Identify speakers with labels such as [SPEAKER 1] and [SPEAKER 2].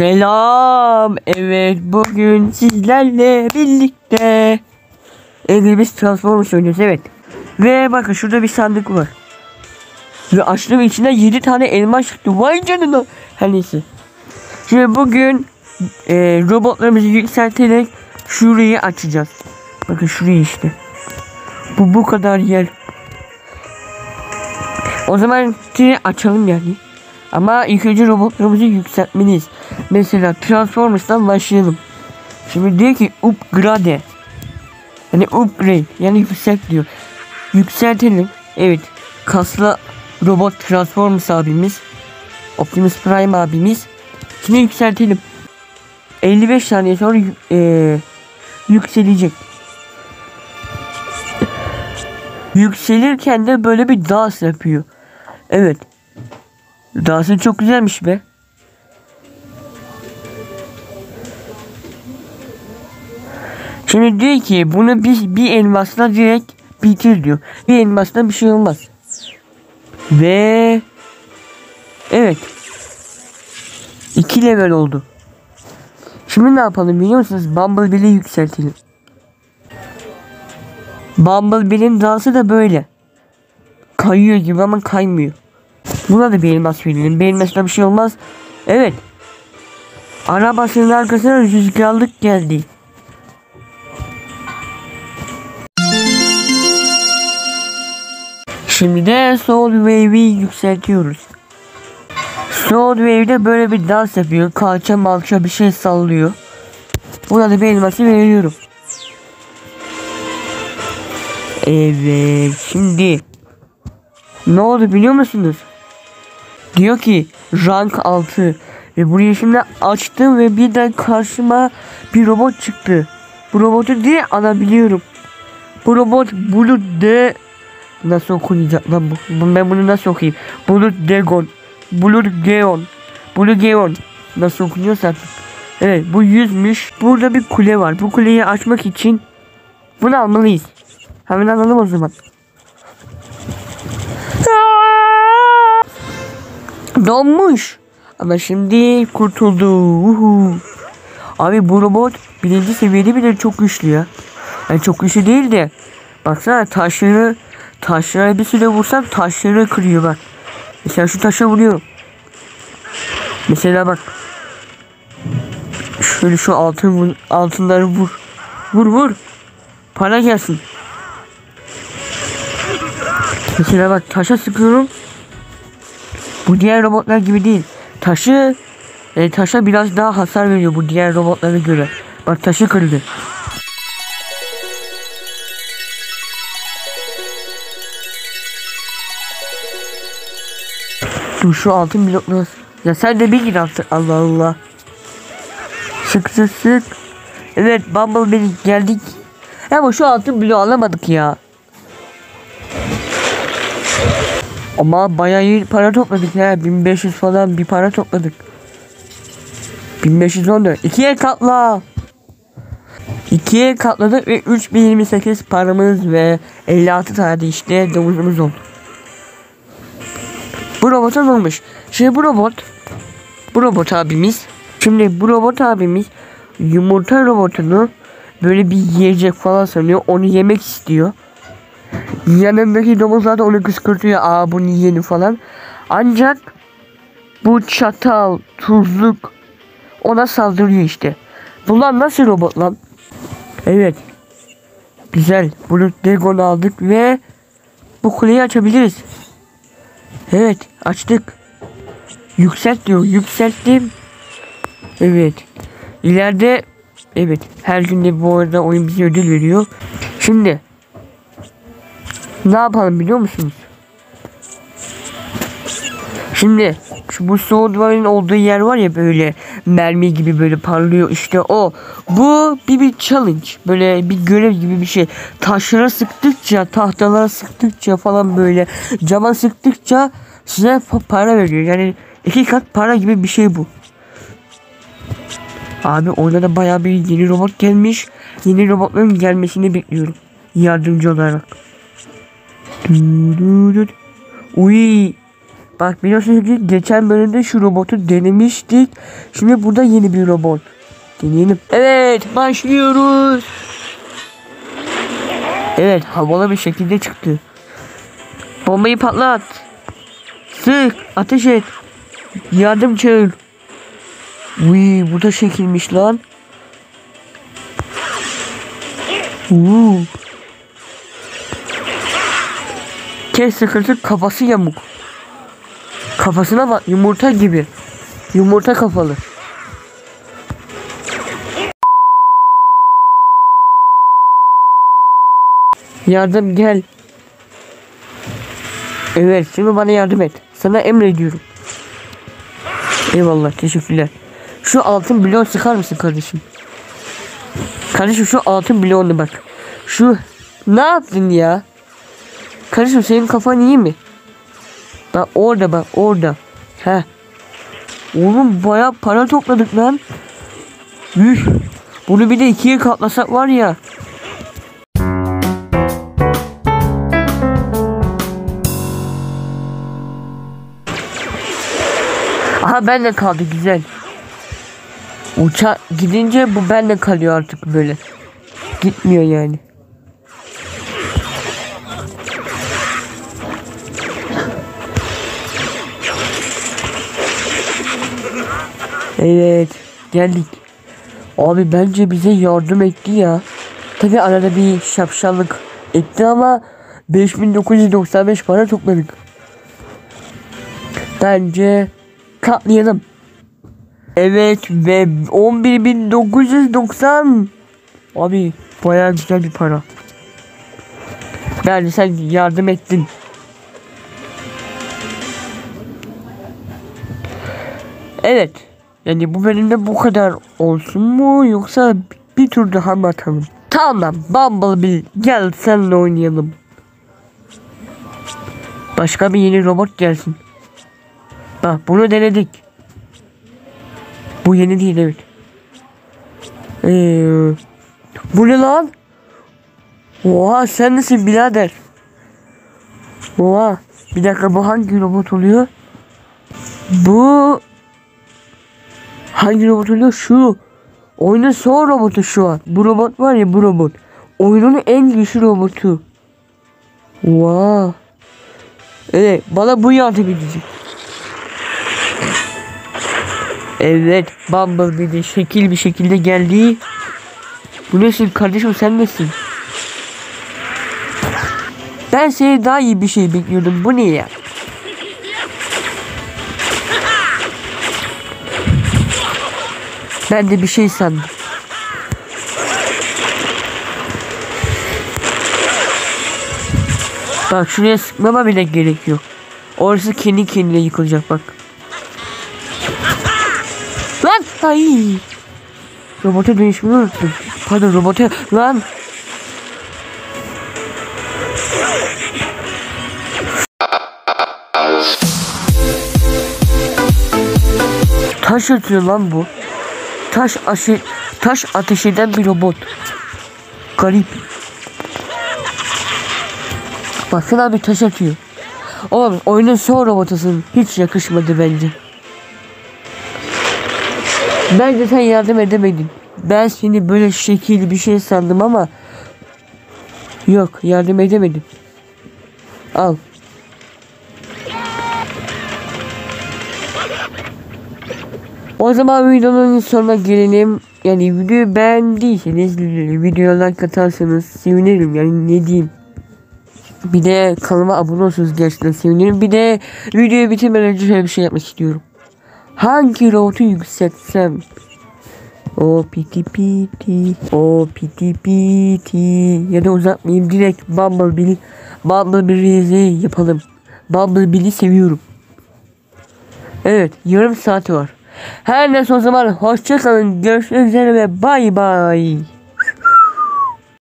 [SPEAKER 1] Selam. Evet bugün sizlerle birlikte elimiz Transformers oynuyoruz evet. Ve bakın şurada bir sandık var. Ve açtım içinde 7 tane elma çıktı. Vay canına. Her neyse. Şimdi bugün e, robotlarımızı yükselterek şurayı açacağız. Bakın şurayı işte. Bu bu kadar yer. O zaman açalım yani. Ama ilk önce robotlarımızı yükseltmeliyiz. Mesela Transformers'tan başlayalım. Şimdi diyor ki upgrade. Yani upgrade yani yükselt diyor. Yükseltelim. Evet. Kaslı robot Transformers abimiz. Optimus Prime abimiz. Şimdi yükseltelim. 55 saniye sonra eee, yükselecek. Yükselirken de böyle bir dans yapıyor. Evet. Dansı çok güzelmiş be. Şimdi diyor ki bunu bir, bir elmasla direkt bitir diyor. Bir elmasla bir şey olmaz. Ve evet. iki level oldu. Şimdi ne yapalım biliyor musunuz? Bumblebee'yi yükseltelim. Bumblebee'nin dansı da böyle. Kayıyor gibi ama kaymıyor. Buna da bir elmas verelim. Bir şey olmaz. Evet. Arabasının arkasına rüzgarlık geldi. Şimdi de Soul Wave'i yükseltiyoruz. Soul Wave'de böyle bir dans yapıyor. Kalça malça bir şey sallıyor. Buna da bir elması veriyorum. Evet şimdi ne oldu biliyor musunuz? Diyor ki rank 6 ve burayı şimdi açtım ve birden karşıma bir robot çıktı. Bu robotu diye alabiliyorum. Bu robot Blue de nasıl okunacak lan bu? Ben bunu nasıl okuyayım? Blue Dragon. Blue Geon. Blue Geon. Nasıl okunuyorsa. Evet bu yüzmüş. Burada bir kule var. Bu kuleyi açmak için bunu almalıyız. Hemen alalım o zaman. Donmuş. Ama şimdi kurtuldu. Uhu. Abi bu robot birinci seviyede bile çok güçlü ya. Yani çok güçlü değil de. Baksana taşları taşlara bir süre vursam taşları kırıyor bak. Mesela şu taşa vuruyorum. Mesela bak. Şöyle şu altın altınları vur. Vur vur. Para gelsin. Mesela bak taşa sıkıyorum. Bu diğer robotlar gibi değil. Taşı e, taşa biraz daha hasar veriyor bu diğer robotlara göre. Bak taşı kırdı. Dur şu altın blokları. Ya sen de bir gir artık Allah Allah. Sık sık sık. Evet Bumblebee geldik. Ama şu altın bloğu alamadık ya. Ama bayağı iyi para topladık ya. 1500 falan bir para topladık. 1514. İkiye katla. İkiye katladık ve 3028 paramız ve 56 tane işte domuzumuz oldu. Bu robota olmuş? Şimdi bu robot bu robot abimiz şimdi bu robot abimiz yumurta robotunu böyle bir yiyecek falan sanıyor. Onu yemek istiyor. Yanındaki domuzlar da onu kıskırtıyor. Aa bunu yiyelim falan. Ancak bu çatal, tuzluk ona saldırıyor işte. Bunlar nasıl robot lan? Evet. Güzel. Bunu Dragon aldık ve bu kuleyi açabiliriz. Evet açtık. Yükselt diyor. Yükselttim. Evet. İleride evet her günde bu arada oyun bize ödül veriyor. Şimdi ne yapalım biliyor musunuz? Şimdi şu bu soğuk duvarın olduğu yer var ya böyle mermi gibi böyle parlıyor işte o. Bu bir bir challenge böyle bir görev gibi bir şey. Taşlara sıktıkça tahtalara sıktıkça falan böyle cama sıktıkça size pa- para veriyor. Yani iki kat para gibi bir şey bu. Abi orada da bayağı bir yeni robot gelmiş. Yeni robotların gelmesini bekliyorum. Yardımcı olarak. Uy. Bak biliyorsunuz ki geçen bölümde şu robotu denemiştik. Şimdi burada yeni bir robot. Deneyelim. Evet başlıyoruz. Evet havalı bir şekilde çıktı. Bombayı patlat. Sık ateş et. Yardım çağır. Uy bu da şekilmiş lan. Uuu. Kes sıkıntı kafası yamuk. Kafasına bak yumurta gibi. Yumurta kafalı. Yardım gel. Evet şimdi bana yardım et. Sana emrediyorum. Eyvallah teşekkürler. Şu altın bloğu sıkar mısın kardeşim? Kardeşim şu altın bloğunu bak. Şu ne yaptın ya? Kardeşim senin kafan iyi mi? Bak orada bak orada. He. Oğlum baya para topladık lan. Üf. Bunu bir de ikiye katlasak var ya. Aha ben de kaldı güzel. Uça gidince bu bende kalıyor artık böyle. Gitmiyor yani. Evet geldik. Abi bence bize yardım etti ya. Tabi arada bir şapşallık etti ama 5995 para topladık. Bence katlayalım. Evet ve 11.990 Abi baya güzel bir para. Yani sen yardım ettin. Evet. Yani bu bölümde bu kadar olsun mu yoksa bir tur daha mı atalım? Tamam Bumblebee gel seninle oynayalım. Başka bir yeni robot gelsin. Bak bunu denedik. Bu yeni değil evet. Ee, bu ne lan? Oha sen nesin birader? Oha bir dakika bu hangi robot oluyor? Bu hangi robot oluyor? Şu. Oyunun son robotu şu an. Bu robot var ya bu robot. Oyunun en güçlü robotu. Wow. Evet bana bu yardım edecek. Evet Bumblebee de şekil bir şekilde geldi. Bu nesin kardeşim sen nesin? Ben seni daha iyi bir şey bekliyordum. Bu ne ya? Ben de bir şey sandım. Bak şuraya sıkmama bile gerek yok. Orası kendi kendine yıkılacak bak. Lan ay. Robota dönüşmeyi unuttum. Pardon robota lan. Taş atıyor lan bu. Taş aşı taş ateş eden bir robot. Garip. Baksana bir taş atıyor. Oğlum oyunun son robotusun. Hiç yakışmadı bence. Bence sen yardım edemedin. Ben seni böyle şekil bir şey sandım ama yok yardım edemedim. Al. O zaman videonun sonuna gelelim. Yani videoyu beğendiyseniz videoya like atarsanız sevinirim yani ne diyeyim. Bir de kanalıma abone olursanız gerçekten sevinirim. Bir de videoyu bitirmeden önce şöyle bir şey yapmak istiyorum. Hangi robotu yükseltsem? O piti piti, o piti piti. Ya da uzatmayayım direkt Bumblebee, Bumblebee'yi yapalım. Bumblebee'yi seviyorum. Evet yarım saat var. Her neyse o zaman hoşçakalın. Görüşmek üzere ve bay bay.